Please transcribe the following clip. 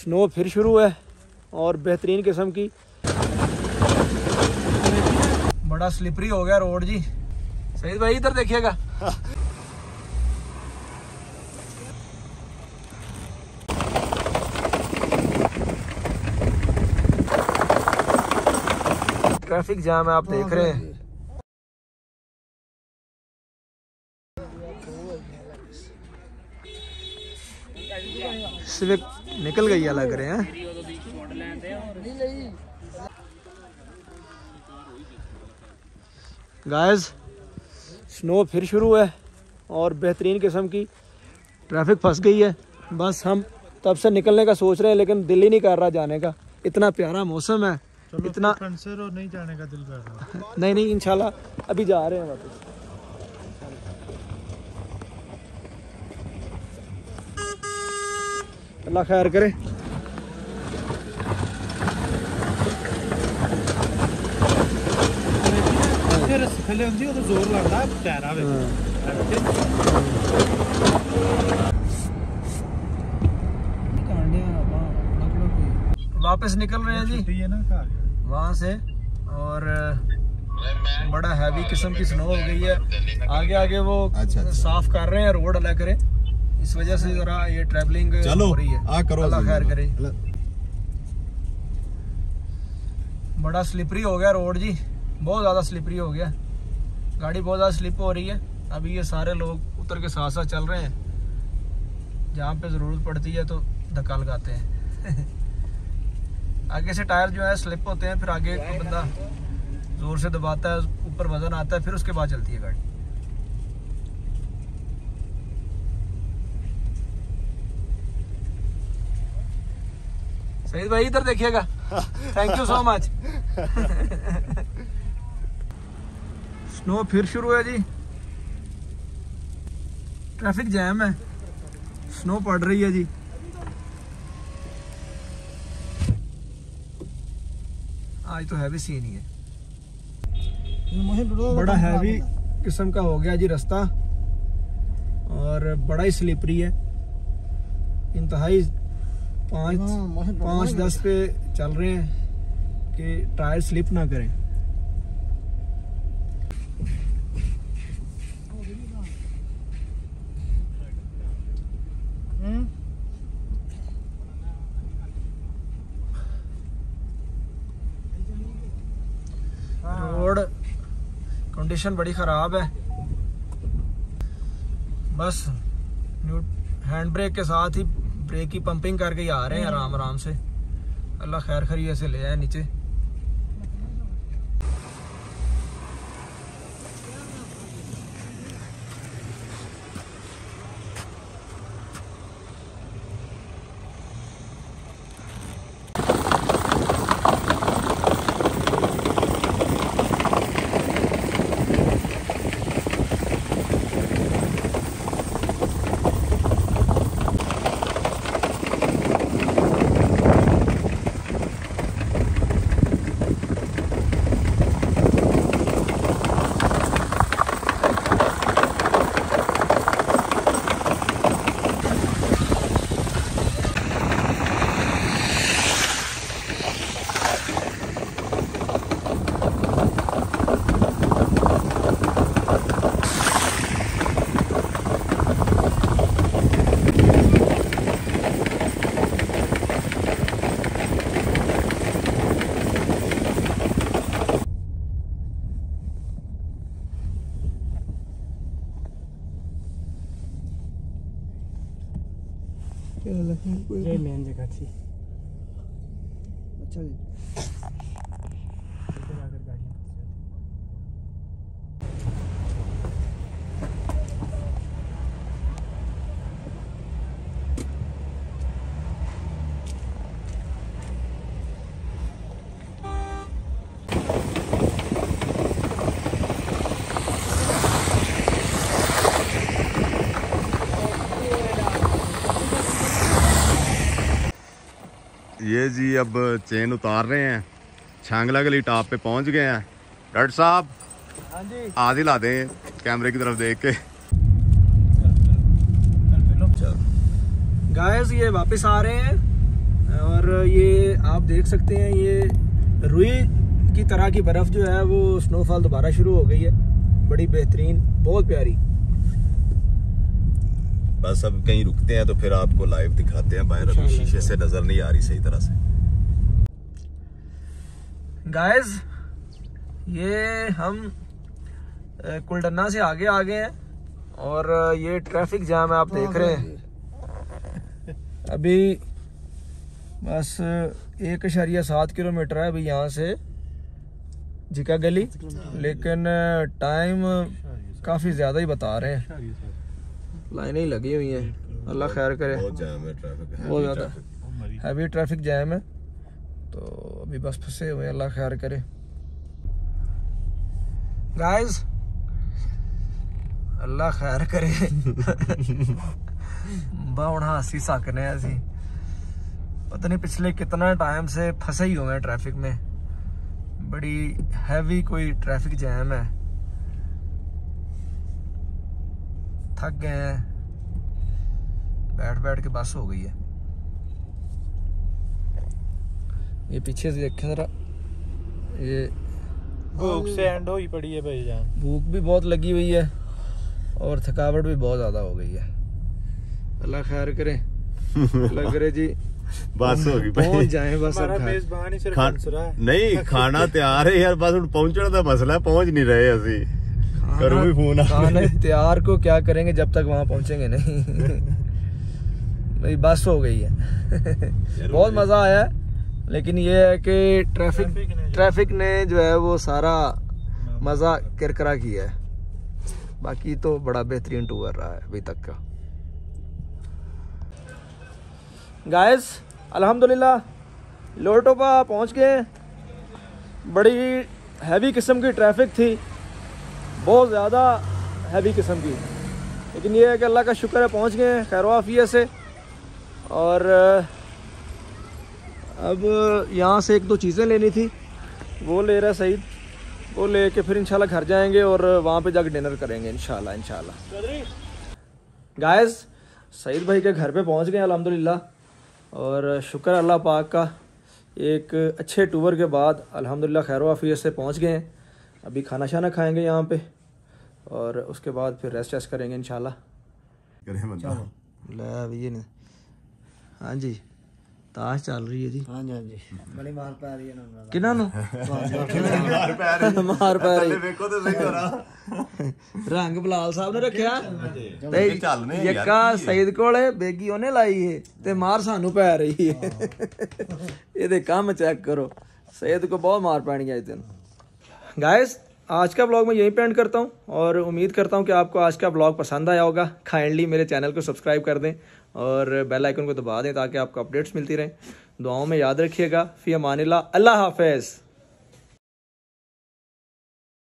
Snow फिर शुरू है और बेहतरीन किस्म की। बड़ा स्लिपरी हो गया रोड जी। सही भाई इधर देखिएगा। ट्रैफ़िक जाम है आप देख रहे हैं। सिविक निकल गई लग रहे हैं। गाइस स्नो फिर शुरू है और बेहतरीन किस्म की ट्रैफ़िक फंस गई है। बस हम तब से निकलने का सोच रहे हैं लेकिन दिल ही नहीं कर रहा जाने का। इतना प्यारा मौसम है इतना और नहीं जाने का दिल कर रहा। नहीं नहीं इंशाल्लाह अभी जा रहे हैं वापस। अल्लाह खैर करे ਫਿਰ ਥੱਲੇ ਹੁੰਦੀ ਉਹ ਜ਼ੋਰ ਲੱਗਦਾ ਟਾਇਰਾਂ ਵਿੱਚ वापस निकल रहे हैं जी ਛੁੱਟੀ ਹੈ ਨਾ ਘਰ वहाँ से और बड़ा हैवी किस्म की स्नो हो गई है आगे आगे वो अच्छा, अच्छा। साफ कर रहे हैं रोड अलग करे इस वजह से जरा ये ट्रैवलिंग चलो हो रही है। आ करो अल्लाह खैर करे। बड़ा स्लिपरी हो गया रोड जी। बहुत ज़्यादा स्लिपरी हो गया। गाड़ी बहुत ज़्यादा स्लिप हो रही है। अभी ये सारे लोग उतर के साथ साथ चल रहे हैं। जहाँ पे ज़रूरत पड़ती है तो धक्का लगाते हैं। आगे से टायर जो है स्लिप होते हैं फिर आगे बंदा ज़ोर से दबाता है ऊपर वज़न आता है फिर उसके बाद चलती है गाड़ी। सईद भाई इधर देखिएगा। Thank you so much snow फिर शुरू है जी। ट्रैफ़िक जैम है। स्नो पड़ रही है जी। आज तो हैवी सीन ही है। बड़ा हैवी किस्म का हो गया जी रास्ता। और बड़ा ही स्लिपरी है। इंतहाई पाँच पाँच दस पे चल रहे हैं कि टायर स्लिप ना करें। रोड कंडीशन बड़ी ख़राब है। बस न्यू हैंड ब्रेक के साथ ही ब्रेक की पंपिंग करके ही आ रहे हैं आराम आराम से अल्लाह खैर खरी ऐसे ले आए नीचे मेन जगह थी अच्छा जी इधर आकर गाड़ियाँ ये जी अब चेन उतार रहे हैं। छांगला गली टॉप पे पहुँच गए हैं। डॉक्टर साहब हाँ जी। आज ही ला दें कैमरे की तरफ़ देख के। गाइस ये वापस आ रहे हैं और ये आप देख सकते हैं ये रुई की तरह की बर्फ़ जो है वो स्नोफॉल दोबारा शुरू हो गई है। बड़ी बेहतरीन बहुत प्यारी। बस अब कहीं रुकते हैं तो फिर आपको लाइव दिखाते हैं बाहर अभी शीशे से नज़र नहीं आ रही सही तरह से। गाइस ये हम कुलडन्ना से आगे आ गए हैं और ये ट्रैफ़िक जाम है आप देख रहे हैं। अभी बस एक अशारिया सात किलोमीटर है अभी यहाँ से जिका गली। लेकिन टाइम काफ़ी ज़्यादा ही बता रहे हैं। लाइनें ही लगी हुई हैं। अल्लाह खैर करे। बहुत जाम है ट्रैफ़िक बहुत ज़्यादा। हैवी ट्रैफ़िक जैम है। तो अभी बस फंसे हुए हैं, अल्लाह खैर करे। गाइस अल्लाह खैर करे। बाउण हासी सकने ਅਸੀਂ पता नहीं पिछले कितना टाइम से फंसे ही हुए हैं ट्रैफ़िक में। बड़ी हैवी कोई ट्रैफ़िक जैम है। थक गए हैं बैठ बैठ के बस हो गई है ये पीछे से देखें जरा ये भूख से एंड होई पड़ी है भाईजान भूख भी बहुत लगी हुई है और थकावट भी बहुत ज्यादा हो गई है अल्लाह खैर करे लग रहे जी बस हो गई पहुंच भाई जाए बस अब हमारा घर। मेजबान ही सिर्फ खा- हंस रहा है ਨਹੀਂ ਖਾਣਾ ਤਿਆਰ ਹੈ ਯਾਰ ਬਸ ਹੁਣ ਪਹੁੰਚਣ ਦਾ ਮਸਲਾ ਹੈ ਪਹੁੰਚ ਨਹੀਂ ਰਹੇ ਅਸੀਂ करो भी फ़ोन। खाने तैयार को क्या करेंगे जब तक वहाँ पहुँचेंगे नहीं? मेरी बस हो गई है। बहुत मज़ा आया है लेकिन ये है कि ट्रैफ़िक ट्रैफ़िक ने- जो है वो सारा मज़ा किरकिरा किया है। बाकी तो बड़ा बेहतरीन टूर रहा है अभी तक का। गाइस अल्हम्दुलिल्लाह लोटोपा पहुँच गए। बड़ी हैवी किस्म की ट्रैफ़िक थी। बहुत ज़्यादा हैवी किस्म की। लेकिन ये है कि अल्लाह का शुक्र है, पहुँच गए हैं, खैर वाफिया से। और अब यहाँ से एक दो चीज़ें लेनी थी। वो ले रहा है सईद। वो ले के फिर इंशाल्लाह घर जाएँगे और वहाँ पे जाकर डिनर करेंगे, इंशाल्लाह इंशाल्लाह। गाइस सईद भाई के घर पे पहुँच गए अल्हम्दुलिल्लाह। और शुक्र अल्लाह पाक का, एक अच्छे टूर के बाद, अल्हम्दुलिल्लाह, खैर वाफियत से पहुँच गए हैं। अभी खाना शाना खाएंगे यहाँ पे और उसके बाद फिर रेस्ट वेस्ट करेंगे इंशाल्लाह ਕਰੇ ਬੰਦਾ ਲੈ ਵੀ ਇਹ ਹਾਂਜੀ ਤਾਸ਼ ਚੱਲ ਰਹੀ ਹੈ ਜੀ ਹਾਂਜੀ ਹਾਂਜੀ ਬੜੀ ਮਾਰ ਪੈ ਰਹੀ ਹੈ ਇਹਨਾਂ ਨੂੰ ਕਿਹਨਾਂ ਨੂੰ ਮਾਰ ਪੈ ਰਹੀ ਮਾਰ ਪੈ ਰਹੀ ਵੇਖੋ ਤੇ ਸਹੀ ਕਰਾ ਰੰਗ ਬਲਾਲ ਸਾਹਿਬ ਨੇ ਰੱਖਿਆ ਤੇ ਇਹ ਚੱਲਨੇ ਯਾਰ, ਯੱਕਾ ਕੀ ਹੈ? ਸਈਦ ਕੋਲੇ ਬੇਗੀ ਉਹਨੇ ਲਾਈ ਹੈ ਤੇ ਮਾਰ ਸਾਨੂੰ ਪੈ ਰਹੀ ਹੈ ਇਹਦੇ ਕੰਮ ਚੈੱਕ ਕਰੋ सैयद को बहुत मार पाएंगे इस दिन गाइस आज का ब्लॉग मैं यहीं पे एंड करता हूँ और उम्मीद करता हूँ कि आपको आज का ब्लॉग पसंद आया होगा। काइंडली मेरे चैनल को सब्सक्राइब कर दें और बेल आइकन को दबा दें ताकि आपको अपडेट्स मिलती रहें। दुआओं में याद रखिएगा। फ़ी मानिला, अल्लाह हाफिज़।